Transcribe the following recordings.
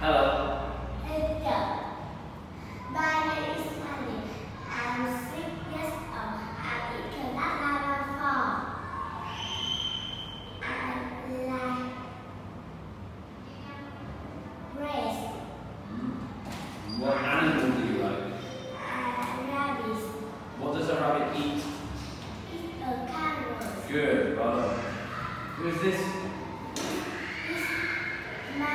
Hello. Hello. My name is Sunny. I'm six years old. I cannot level four. I like race. What animal do you like? Uh, rabbits. What does a rabbit eat? Eat a carrot. Good, well done. Who is this? It's my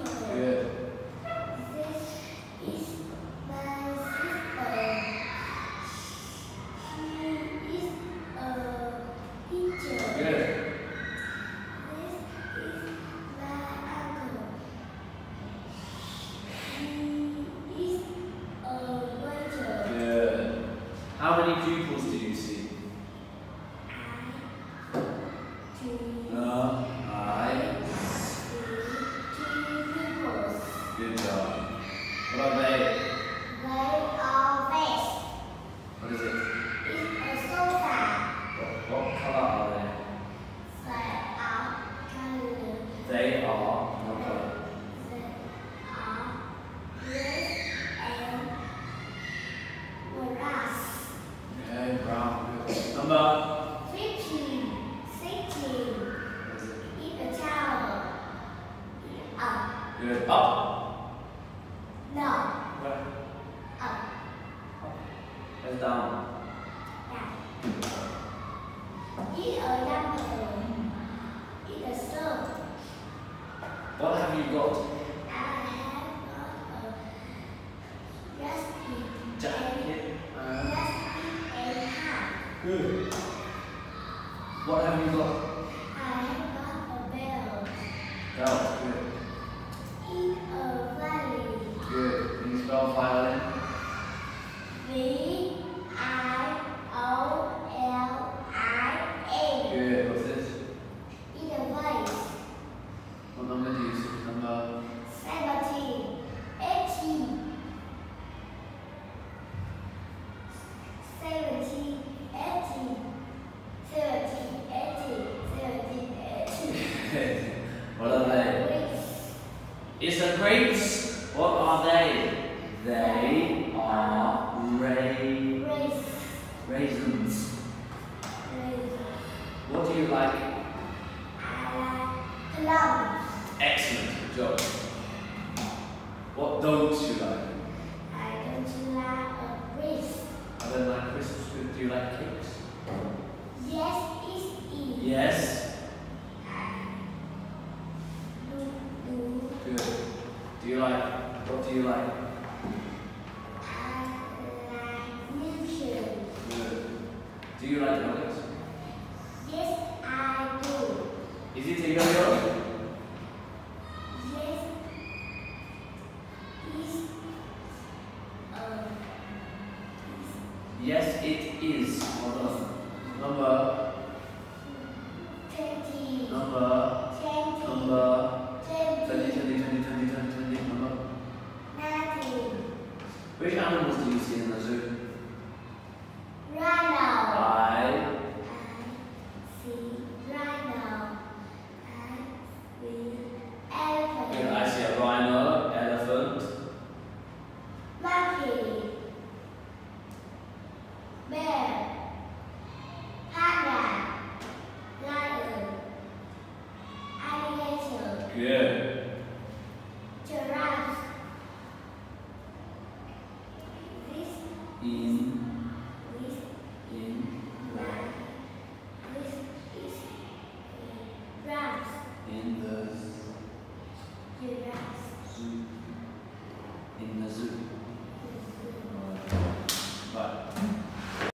How many pupils do you see? I two No. I. two peoples. Good job. What are they? They are vest. What is it? It's a sofa. What, what colour are they? They are color. They are. What colour? They are red and grass. Okay, brown. Good. Number. Fifteen, sixteen. What is it? Eat a towel. Up. Good. Up. No. Where? Up. Where's down? Down. Eat a yummy. Eat a soup. What have you got? I have got a recipe. Jacket. Uh, Recipe and hat. Good. What have you got? I have got a bell. Belt. Good. Eat a valley. Good. Can you spell violin? V I O L I A. Good. What's this? Eat a vase. What number do you see? Number. Seventeen. Eighteen. Seventeen. Eighteen. Seventeen. Eighteen. Seventeen. Eighteen. What are they? It's a grapes. What are they? They are Race. raisins. What do you like? I like plums. Excellent. Good job. What don't you like? I don't like a race. I don't like Christmas. food. Do you like cakes? Yes, it's E. Yes. Do, do. Good. Do you like? What do you like? Do you like nuggets? Yes, I do. Is it a yo-yo? Yes, it's uh, Yes, it is. Hold on. Number. Good. Giraffe. This, In,